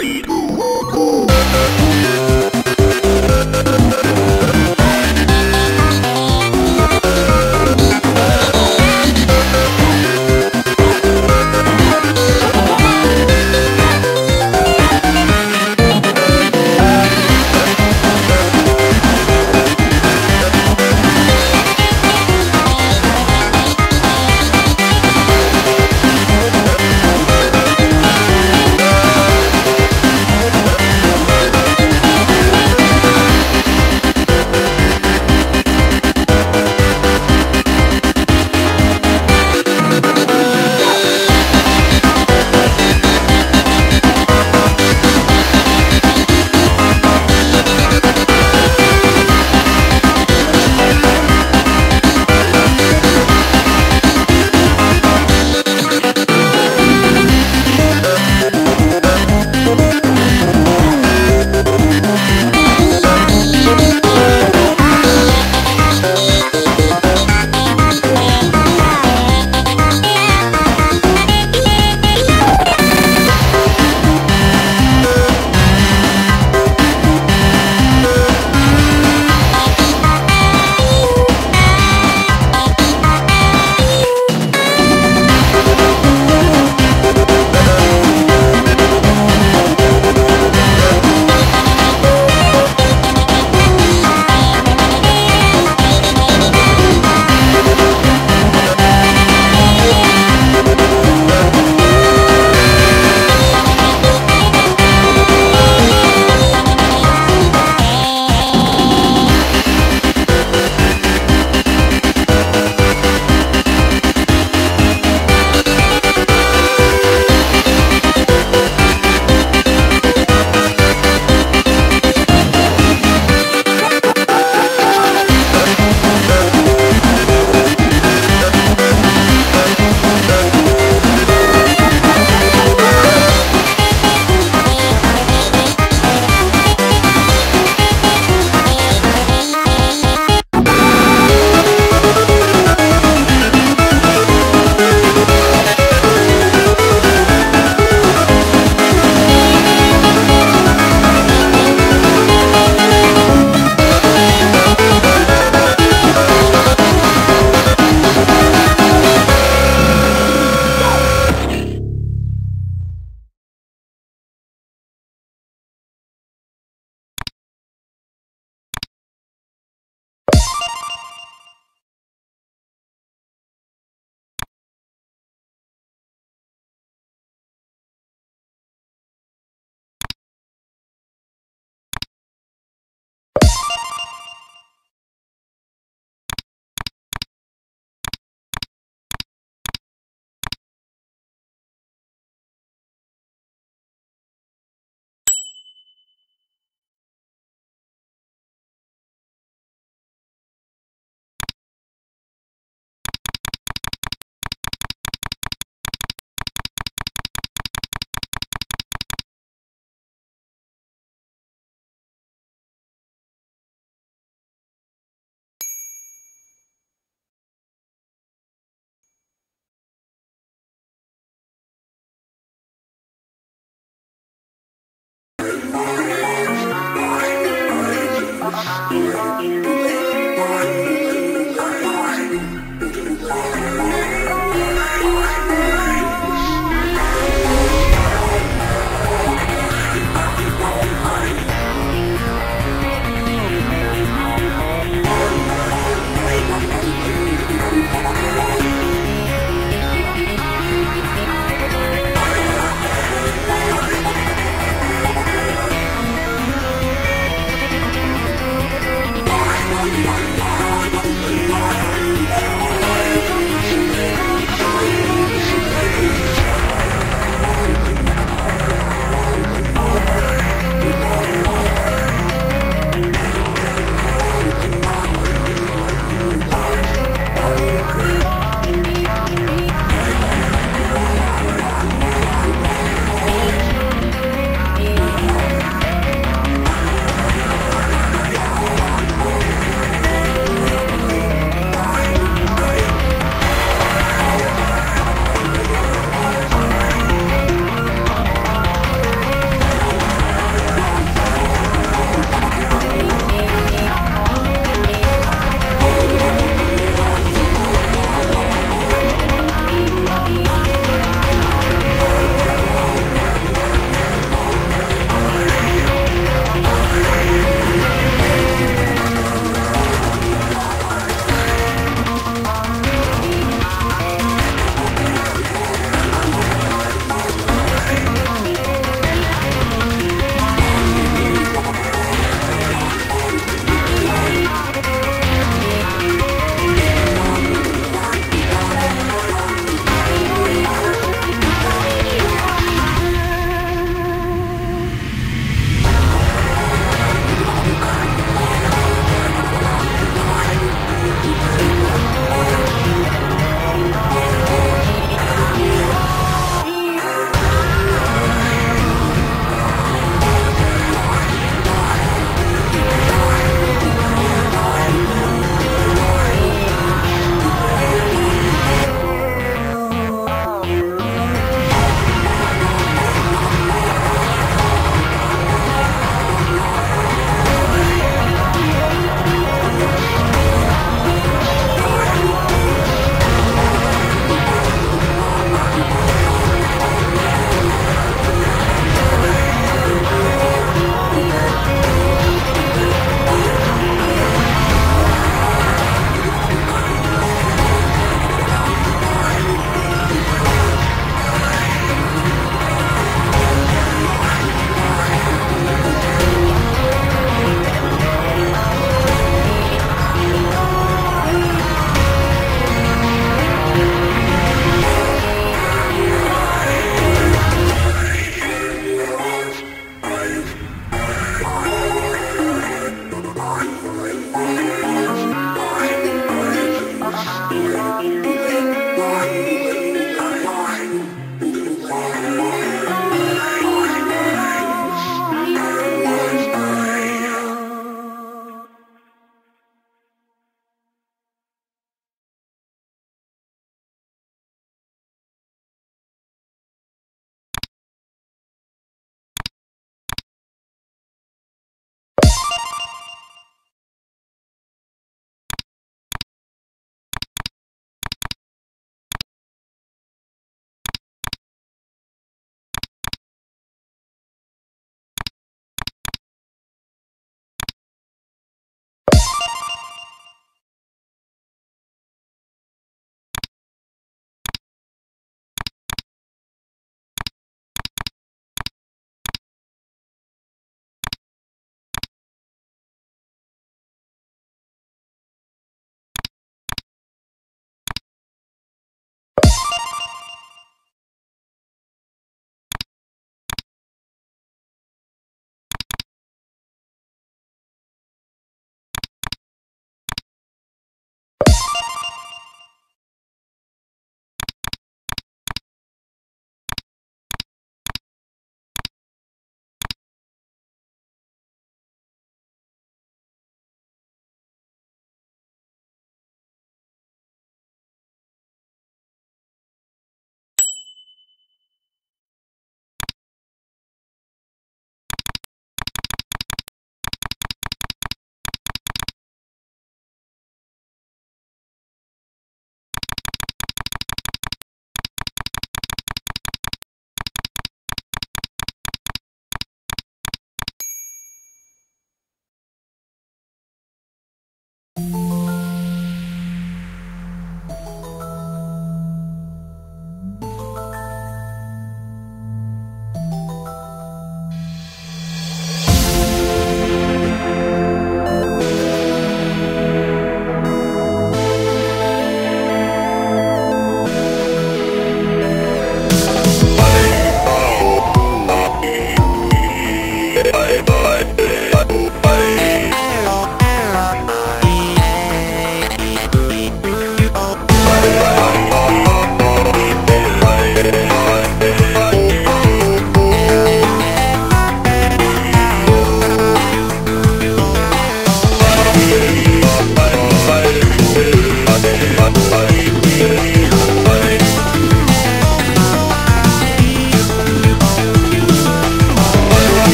Thank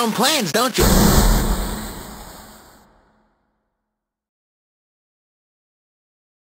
own plans, don't you?